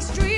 the street.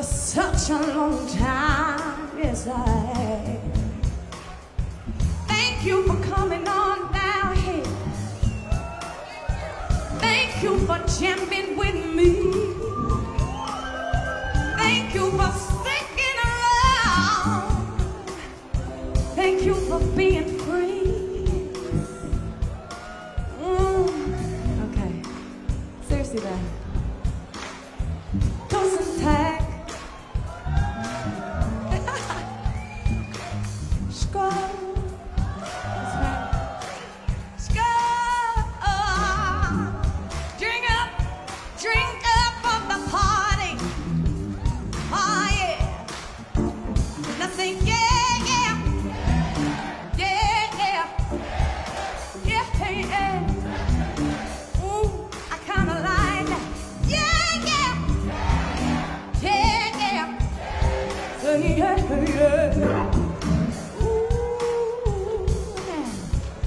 for such a long time, yes I. Thank you for coming on down here. Thank you for jamming with me.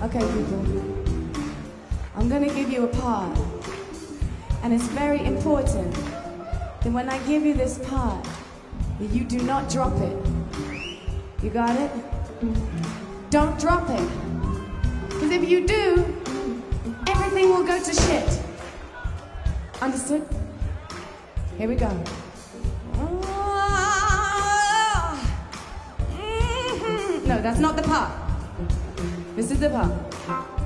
Okay, people. I'm gonna give you a part. And it's very important that when I give you this part, that you do not drop it. You got it? Don't drop it. Because if you do, everything will go to shit. Understood? Here we go. Ah, mhm. No, that's not the part. This is the part.